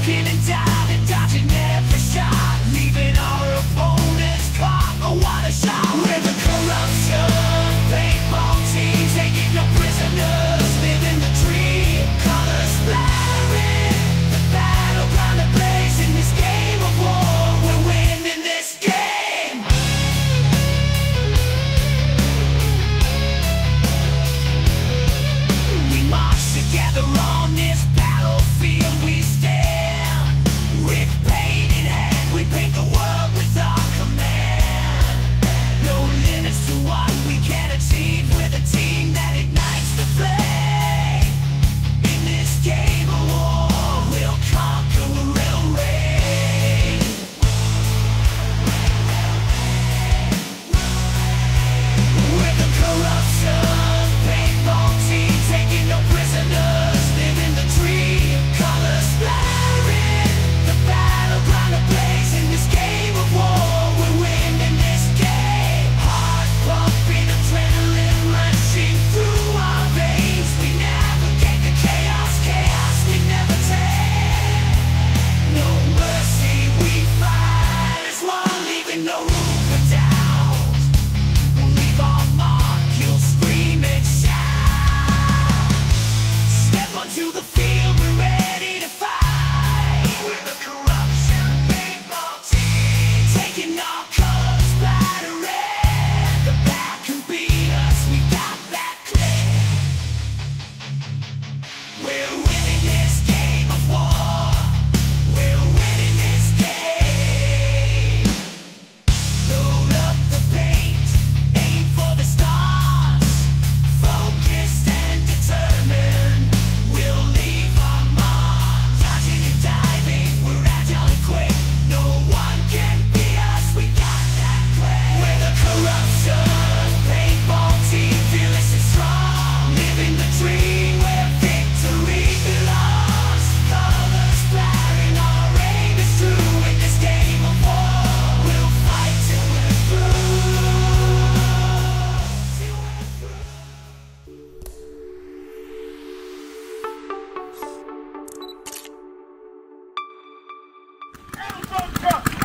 walking and dying. Elbow drop.